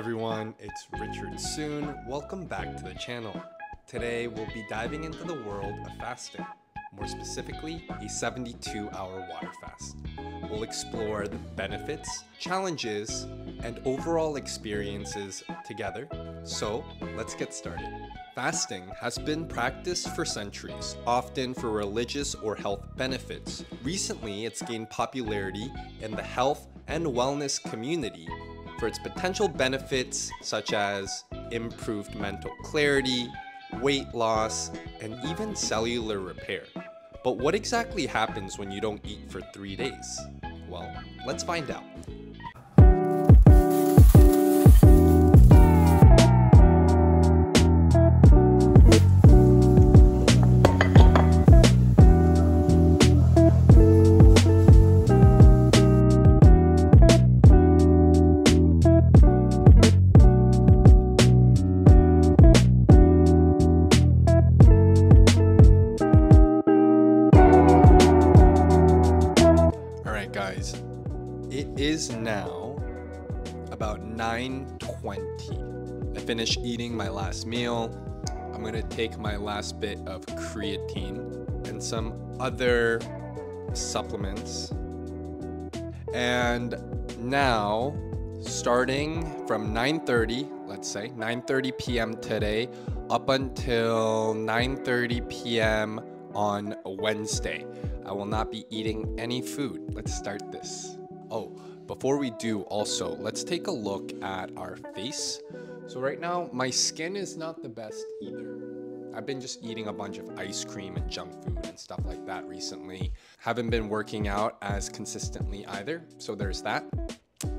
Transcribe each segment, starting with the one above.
everyone, it's Richard Soon. Welcome back to the channel. Today we'll be diving into the world of fasting, more specifically, a 72 hour water fast. We'll explore the benefits, challenges, and overall experiences together. So let's get started. Fasting has been practiced for centuries, often for religious or health benefits. Recently, it's gained popularity in the health and wellness community for its potential benefits such as improved mental clarity, weight loss, and even cellular repair. But what exactly happens when you don't eat for three days? Well, let's find out. 9.20. I finished eating my last meal. I'm gonna take my last bit of creatine and some other supplements. And now, starting from 9.30, let's say, 9.30 p.m. today, up until 9.30 p.m. on Wednesday. I will not be eating any food. Let's start this. Oh, before we do, also, let's take a look at our face. So, right now, my skin is not the best either. I've been just eating a bunch of ice cream and junk food and stuff like that recently. Haven't been working out as consistently either, so there's that.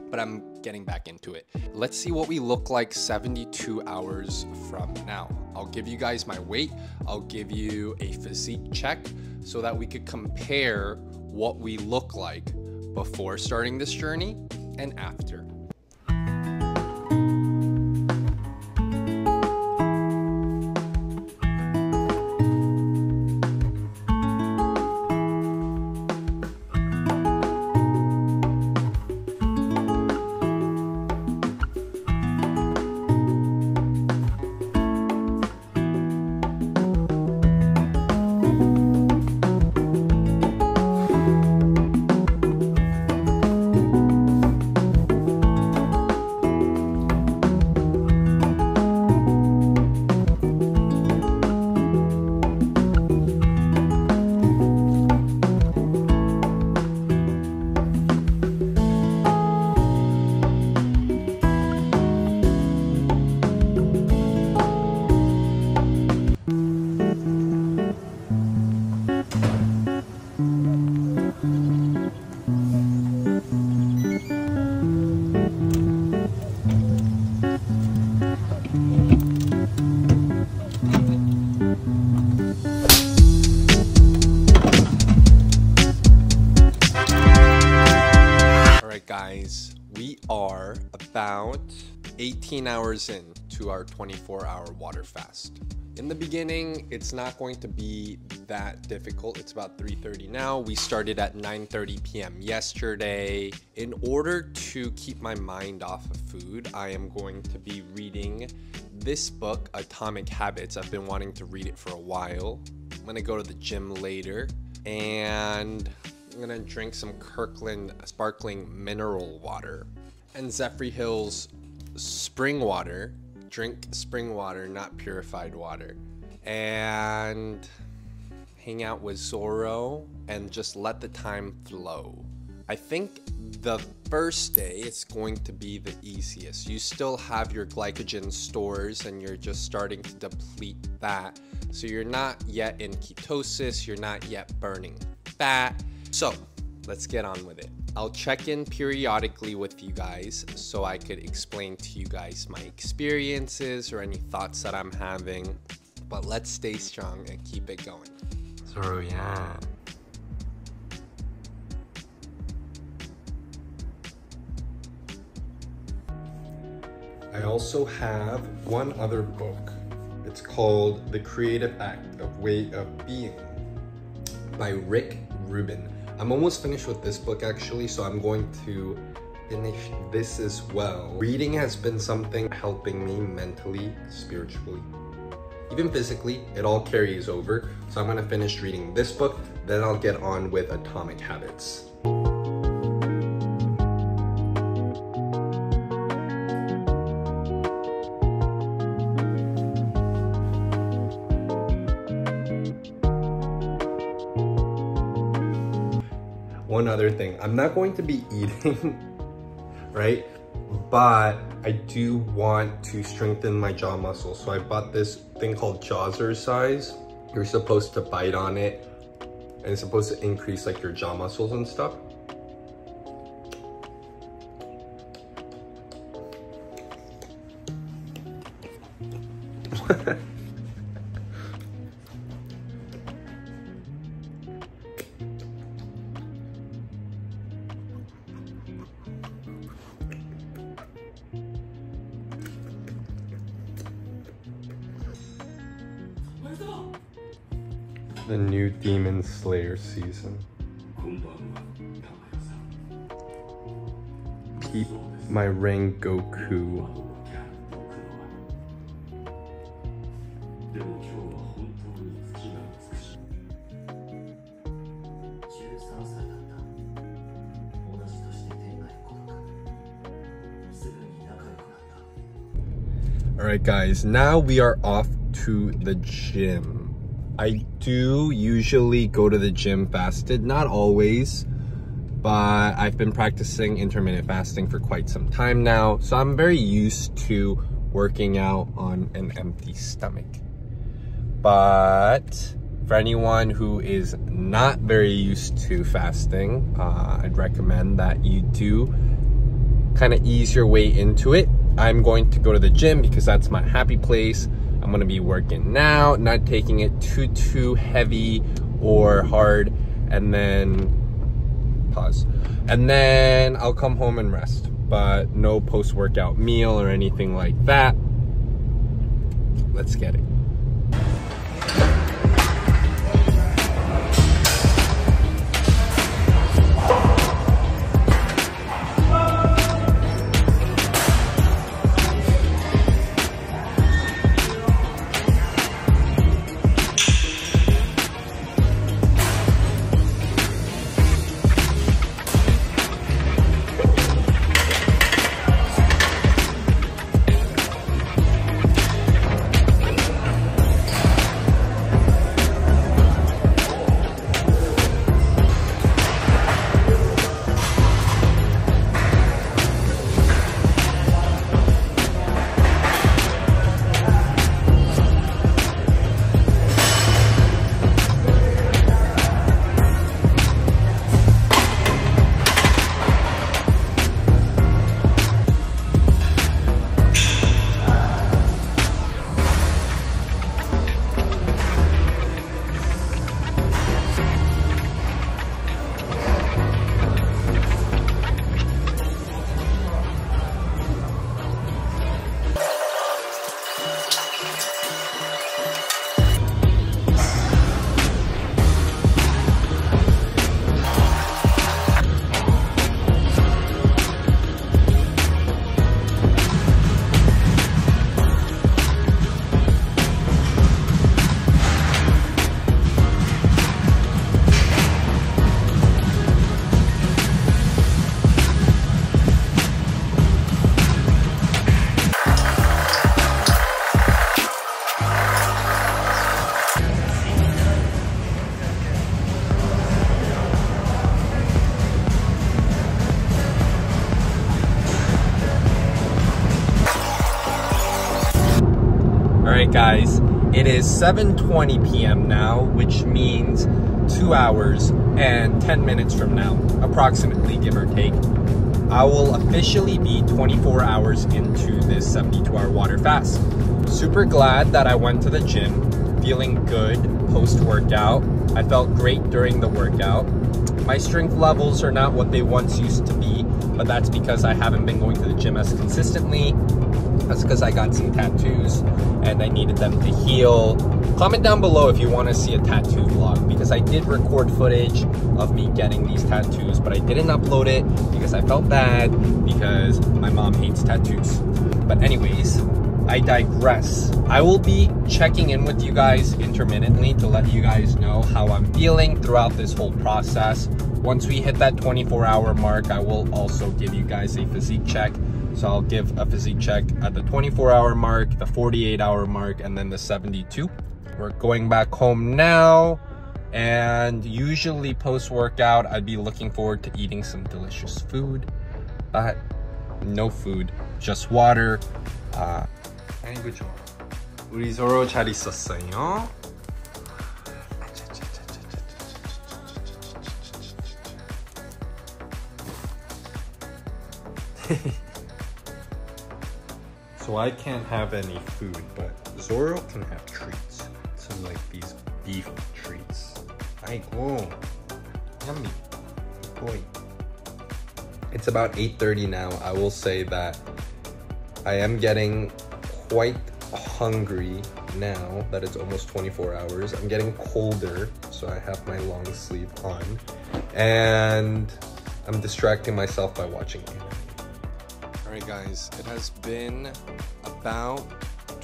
But I'm getting back into it. Let's see what we look like 72 hours from now. I'll give you guys my weight, I'll give you a physique check so that we could compare what we look like before starting this journey and after. 18 hours in to our 24 hour water fast. In the beginning, it's not going to be that difficult. It's about 3:30 now. We started at 9:30 p.m. yesterday. In order to keep my mind off of food, I am going to be reading this book, Atomic Habits. I've been wanting to read it for a while. I'm going to go to the gym later and I'm gonna drink some Kirkland sparkling mineral water and Zephyrhills spring water. Drink spring water, not purified water. And hang out with Zoro and just let the time flow. I think the first day is going to be the easiest. You still have your glycogen stores and you're just starting to deplete that. So you're not yet in ketosis, you're not yet burning fat. So let's get on with it. I'll check in periodically with you guys so I could explain to you guys my experiences or any thoughts that I'm having. But let's stay strong and keep it going. So yeah. I also have one other book. It's called The Creative Act of Way of Being by Rick Rubin. I'm almost finished with this book actually, so I'm going to finish this as well. Reading has been something helping me mentally, spiritually, even physically. It all carries over. So I'm gonna finish reading this book, then I'll get on with Atomic Habits. I'm not going to be eating, right? But I do want to strengthen my jaw muscles. So I bought this thing called Jawzrsize. You're supposed to bite on it and it's supposed to increase like your jaw muscles and stuff. Alright guys, now we are off to the gym. I do usually go to the gym fasted, not always, but I've been practicing intermittent fasting for quite some time now. So I'm very used to working out on an empty stomach. But for anyone who is not very used to fasting, uh, I'd recommend that you do kind of ease your way into it. I'm going to go to the gym because that's my happy place. I'm gonna be working now, not taking it too, too heavy or hard. And then, pause. And then I'll come home and rest, but no post-workout meal or anything like that. Let's get it. 7.20 p.m. now, which means two hours and 10 minutes from now, approximately, give or take, I will officially be 24 hours into this 72 hour water fast. Super glad that I went to the gym, feeling good post workout. I felt great during the workout. My strength levels are not what they once used to be, but that's because I haven't been going to the gym as consistently That's because I got some tattoos and I needed them to heal. Comment down below if you want to see a tattoo vlog because I did record footage of me getting these tattoos, but I didn't upload it because I felt bad because my mom hates tattoos. But anyways, I digress. I will be checking in with you guys intermittently to let you guys know how I'm feeling throughout this whole process. Once we hit that 24 hour mark, I will also give you guys a physique check. So I'll give a physique check at the 24 hour mark, the 48 hour mark, and then the 72. We're going back home now. And usually post workout, I'd be looking forward to eating some delicious food, but no food, just water. Uh, 아이고 좋아. 우리 서로 잘 있었어요. so I can't have any food, but Zoro can have treats. some like these beef treats. I go, yummy, boy. It's about 8.30 now. I will say that I am getting quite hungry now that it's almost 24 hours. I'm getting colder, so I have my long sleeve on. And I'm distracting myself by watching anime. Alright guys, it has been about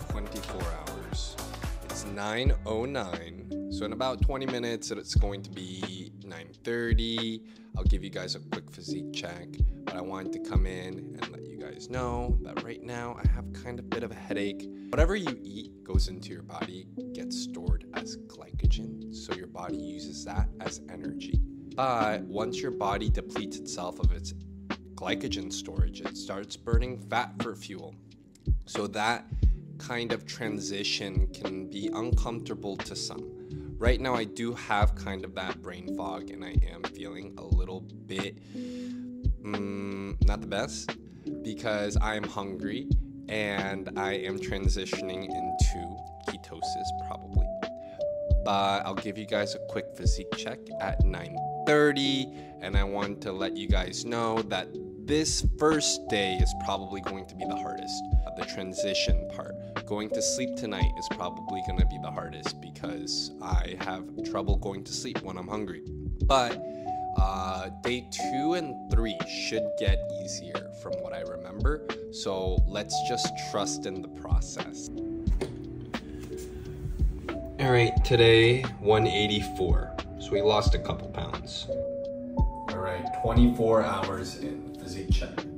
24 hours. It's 9.09, so in about 20 minutes it's going to be 9.30. I'll give you guys a quick physique check, but I wanted to come in and let you guys know that right now I have kind of a bit of a headache. Whatever you eat goes into your body, gets stored as glycogen, so your body uses that as energy. But once your body depletes itself of its glycogen storage, it starts burning fat for fuel. So that kind of transition can be uncomfortable to some. Right now, I do have kind of that brain fog, and I am feeling a little bit mm, not the best because I am hungry and I am transitioning into ketosis probably. But I'll give you guys a quick physique check at 9:30, and I want to let you guys know that this first day is probably going to be the hardest. The transition part. Going to sleep tonight is probably going to be the hardest because I have trouble going to sleep when I'm hungry. But uh, day two and three should get easier from what I remember. So let's just trust in the process. All right, today 184. So we lost a couple pounds. All right, 24 hours in physique check. Definitely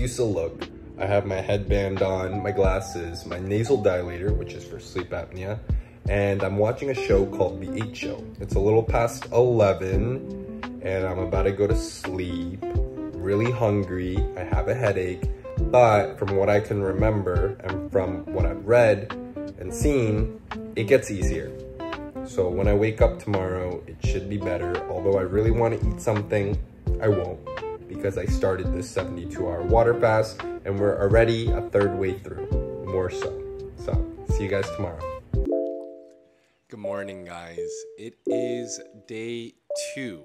The look. I have my headband on, my glasses, my nasal dilator, which is for sleep apnea, and I'm watching a show called The 8 Show. It's a little past 11, and I'm about to go to sleep. Really hungry, I have a headache, but from what I can remember and from what I've read and seen, it gets easier. So when I wake up tomorrow, it should be better. Although I really want to eat something, I won't because I started this 72 hour water fast and we're already a third way through, more so. So see you guys tomorrow. Good morning, guys. It is day two.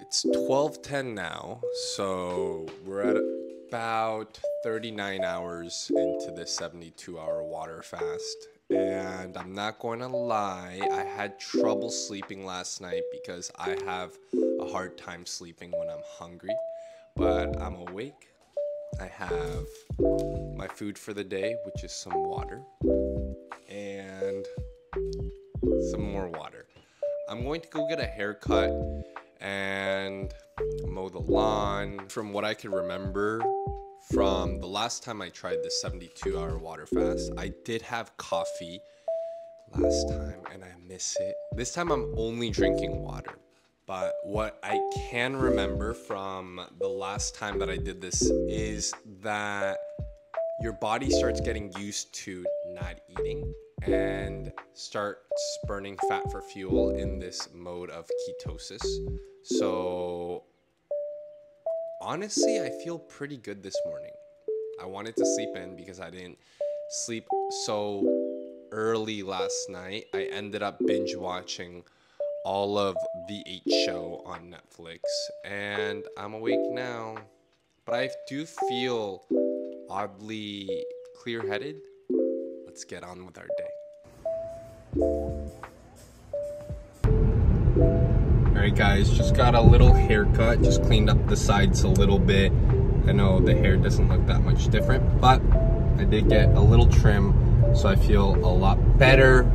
It's 12:10 now, so we're at about 39 hours into this 72 hour water fast. And I'm not going to lie, I had trouble sleeping last night because I have a hard time sleeping when I'm hungry. But I'm awake. I have my food for the day, which is some water and some more water. I'm going to go get a haircut and mow the lawn. From what I can remember, from the last time I tried the 72 hour water fast, I did have coffee last time and I miss it. This time I'm only drinking water. But what I can remember from the last time that I did this is that your body starts getting used to not eating and starts burning fat for fuel in this mode of ketosis. So, honestly, I feel pretty good this morning. I wanted to sleep in because I didn't sleep so early last night. I ended up binge watching all of the 8 show on Netflix and I'm awake now. But I do feel oddly clear-headed. Let's get on with our day. Alright guys, just got a little haircut, just cleaned up the sides a little bit. I know the hair doesn't look that much different, but I did get a little trim, so I feel a lot better,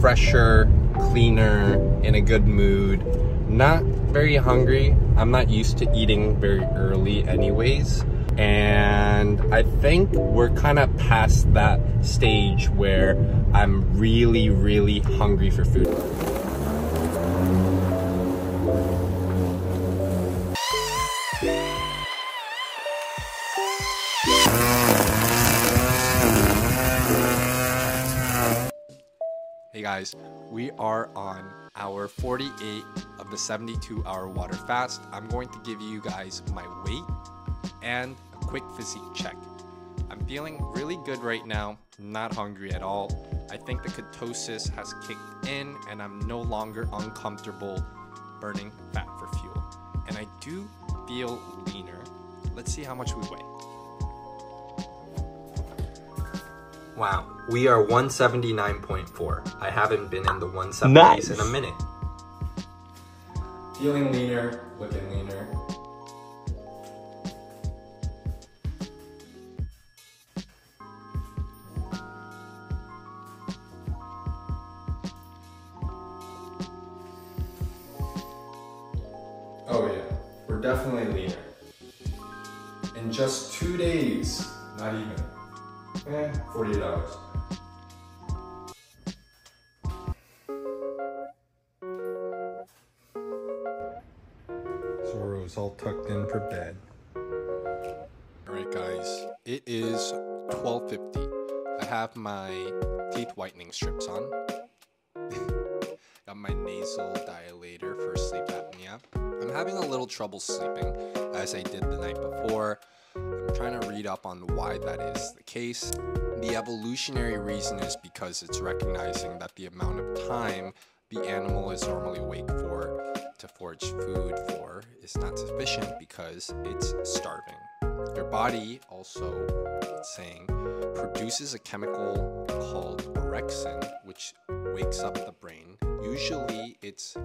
fresher, cleaner, in a good mood. Not very hungry. I'm not used to eating very early anyways. And I think we're kind of past that stage where I'm really, really hungry for food. Hey guys, we are on hour 48 of the 72 hour water fast. I'm going to give you guys my weight and a quick physique check. I'm feeling really good right now, not hungry at all. I think the ketosis has kicked in and I'm no longer uncomfortable burning fat for fuel. And I do feel leaner. Let's see how much we weigh. Wow, we are 179.4. I haven't been in the 170s Nice. in a minute. Feeling leaner, looking leaner. Oh yeah, we're definitely leaner. In just two days, not even. Eh, 48 hours. Zoro's all tucked in for bed. Alright guys, it is 12.50. I have my teeth whitening strips on. Got my nasal dilator for sleep apnea. I'm having a little trouble sleeping as I did the night before. Trying to read up on why that is the case. The evolutionary reason is because it's recognizing that the amount of time the animal is normally awake for to forage food for is not sufficient because it's starving. Your body also, it's saying, produces a chemical called orexin, which wakes up the brain. Usually, it's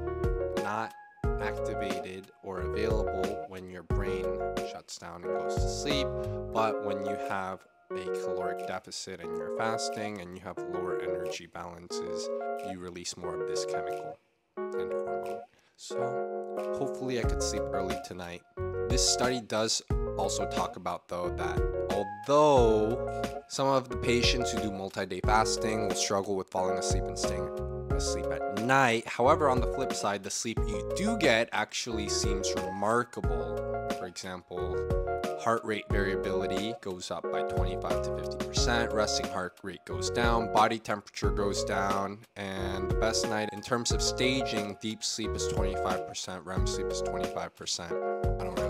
not activated or available when your brain shuts down and goes to sleep, but when you have a caloric deficit and you're fasting and you have lower energy balances, you release more of this chemical and hormone. So, hopefully, I could sleep early tonight. This study does also talk about, though, that although some of the patients who do multi day fasting will struggle with falling asleep and staying asleep at night, however, on the flip side, the sleep you do get actually seems remarkable. For example, heart rate variability goes up by 25 to 50%, resting heart rate goes down, body temperature goes down, and the best night in terms of staging, deep sleep is 25%, REM sleep is 25%. I don't know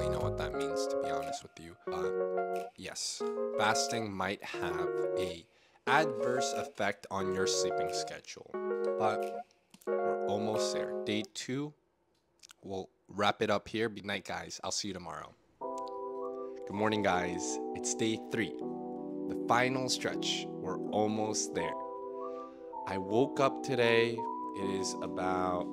honest with you, but yes, fasting might have a adverse effect on your sleeping schedule, but we're almost there. Day two, we'll wrap it up here. Be night, guys. I'll see you tomorrow. Good morning, guys. It's day three, the final stretch. We're almost there. I woke up today. It is about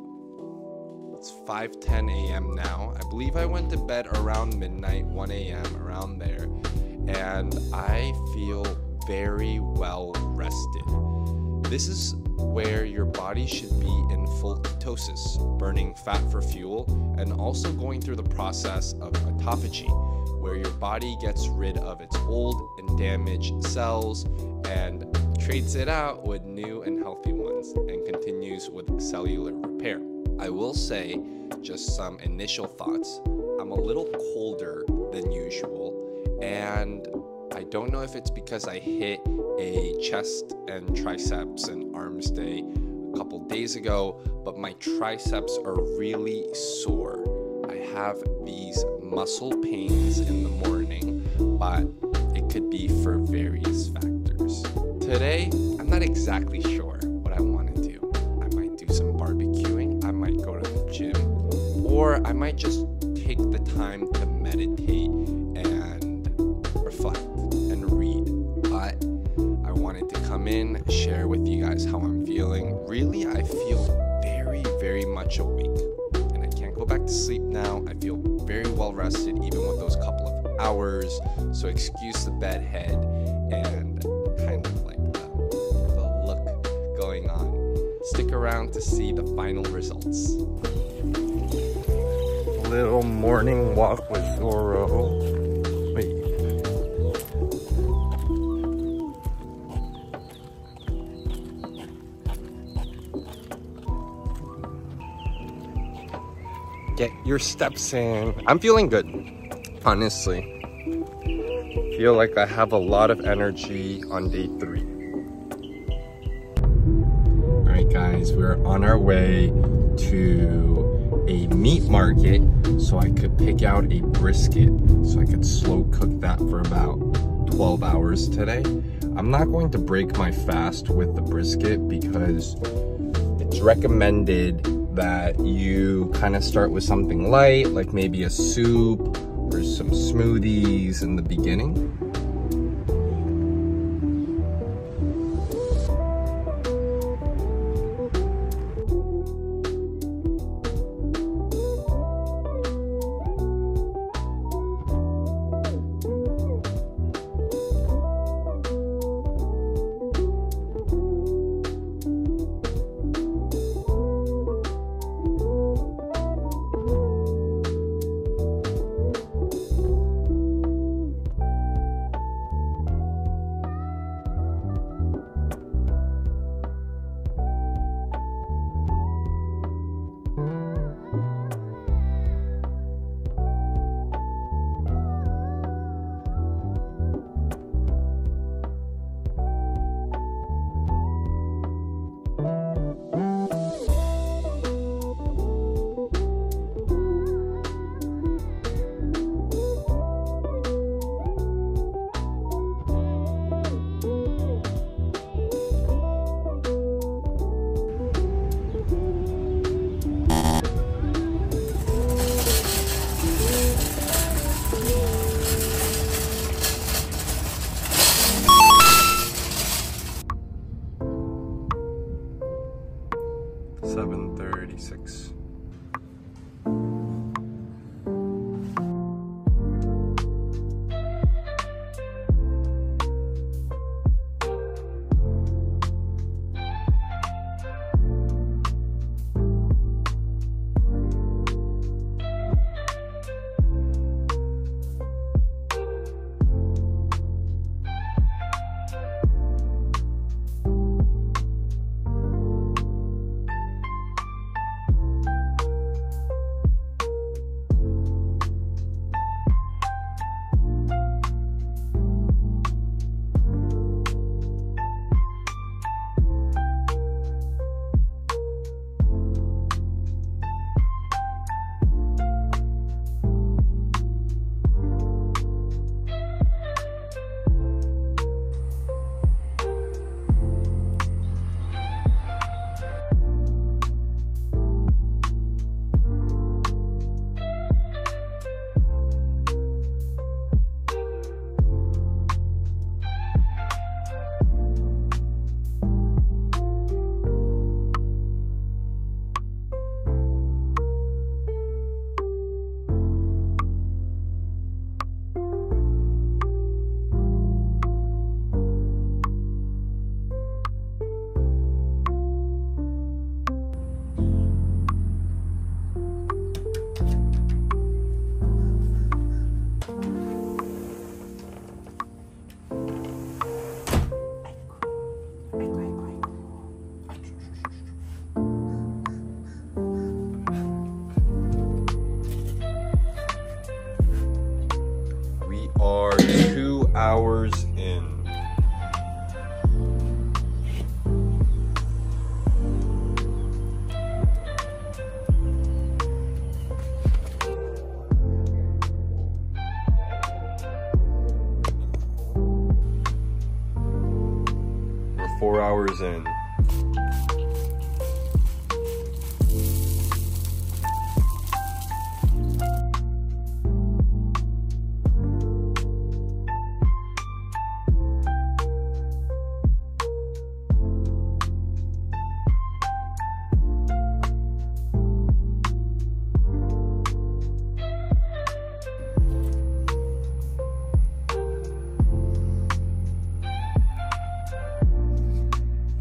it's 5:10 a.m. now. I believe I went to bed around midnight, 1 a.m. around there, and I feel very well rested. This is where your body should be in full ketosis, burning fat for fuel, and also going through the process of autophagy, where your body gets rid of its old and damaged cells and trades it out with new and healthy ones and continues with cellular repair. I will say just some initial thoughts. I'm a little colder than usual, and I don't know if it's because I hit a chest and triceps and arms day a couple days ago, but my triceps are really sore. I have these muscle pains in the morning, but it could be for various factors. Today, I'm not exactly sure or I might just take the time to meditate and reflect and read. But I wanted to come in, share with you guys how I'm feeling. Really, I feel very, very much awake. And I can't go back to sleep now. I feel very well rested, even with those couple of hours. So, excuse the bed head and kind of like the, the look going on. Stick around to see the final results. Little morning walk with Zoro. Wait. Get your steps in. I'm feeling good, honestly. Feel like I have a lot of energy on day three. All right, guys, we're on our way to a meat market so I could pick out a brisket so I could slow cook that for about 12 hours today. I'm not going to break my fast with the brisket because it's recommended that you kind of start with something light, like maybe a soup or some smoothies in the beginning.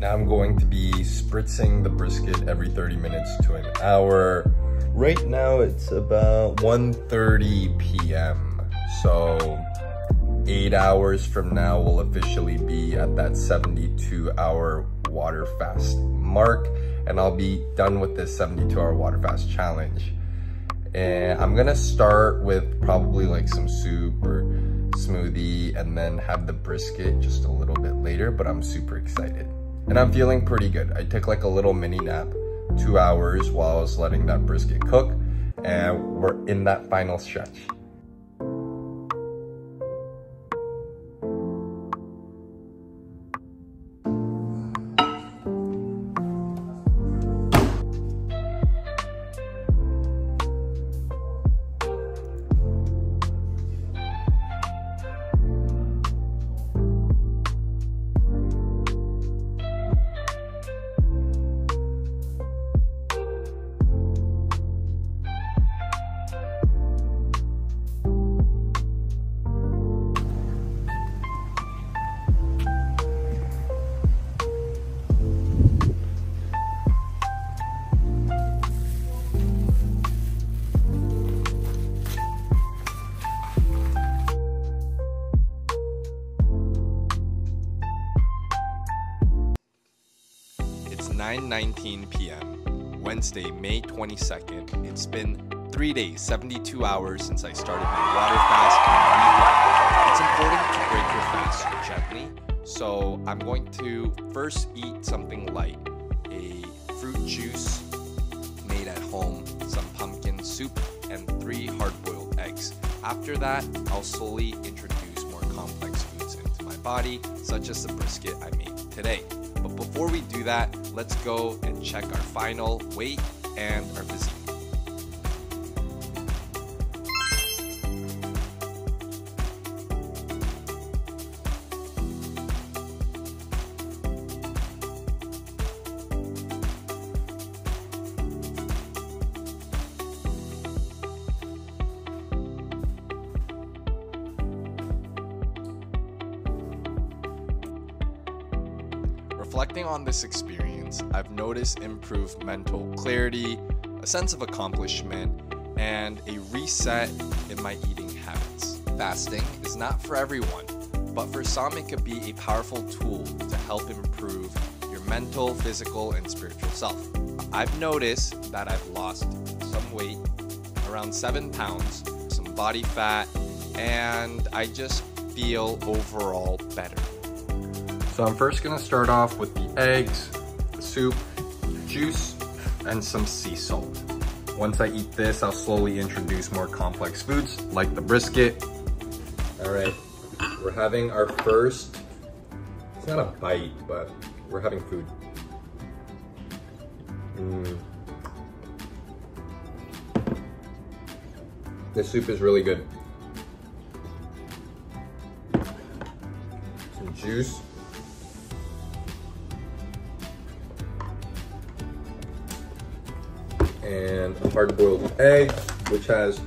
Now I'm going to be spritzing the brisket every 30 minutes to an hour. Right now it's about 1.30 p.m. So eight hours from now will officially be at that 72 hour water fast mark and I'll be done with this 72 hour water fast challenge. And I'm gonna start with probably like some soup or smoothie and then have the brisket just a little bit later, but I'm super excited and I'm feeling pretty good. I took like a little mini nap, two hours while I was letting that brisket cook, and we're in that final stretch. 9:19 p.m. Wednesday, May 22nd. It's been 3 days, 72 hours since I started my water fast. It's important to break your fast gently. So, I'm going to first eat something light, a fruit juice made at home, some pumpkin soup, and 3 hard-boiled eggs. After that, I'll slowly introduce more complex foods into my body, such as the brisket I made today. Before we do that, let's go and check our final weight and our physique. I've improved mental clarity, a sense of accomplishment, and a reset in my eating habits. Fasting is not for everyone, but for some, it could be a powerful tool to help improve your mental, physical, and spiritual self. I've noticed that I've lost some weight, around seven pounds, some body fat, and I just feel overall better. So I'm first gonna start off with the eggs, the soup, juice, and some sea salt. Once I eat this, I'll slowly introduce more complex foods like the brisket. All right, we're having our first, it's not a bite, but we're having food. Mm. This soup is really good. Some juice. And a hard-boiled egg, which has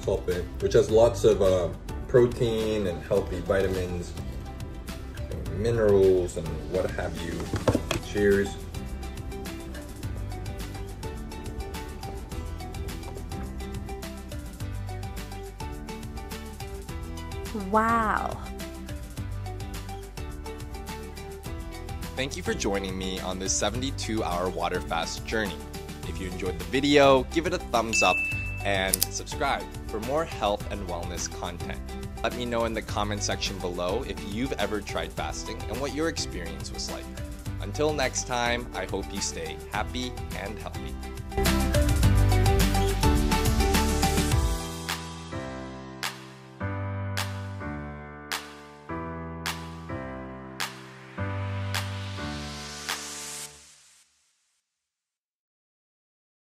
salt bin, which has lots of uh, protein and healthy vitamins, and minerals, and what have you. Cheers. Wow. Thank you for joining me on this 72 hour water fast journey. If you enjoyed the video, give it a thumbs up and subscribe for more health and wellness content. Let me know in the comment section below if you've ever tried fasting and what your experience was like. Until next time, I hope you stay happy and healthy.